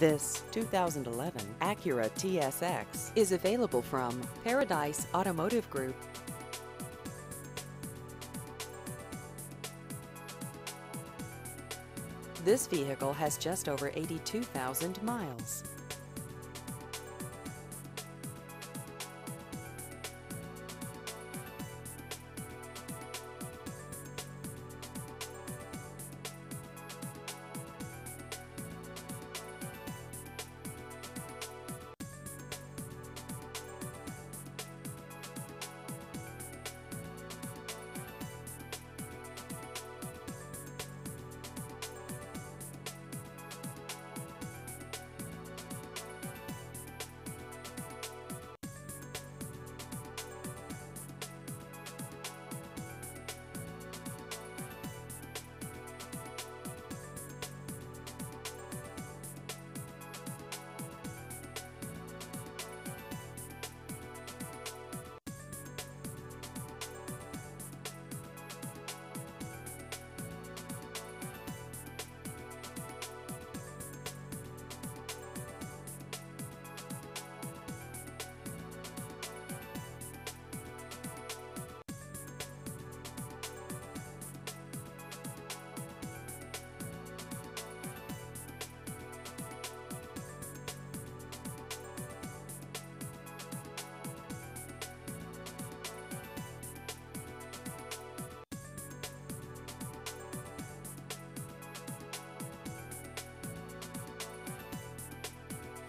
This 2011 Acura TSX is available from Paradise Automotive Group. This vehicle has just over 82,000 miles.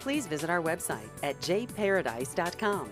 Please visit our website at jparadise.com.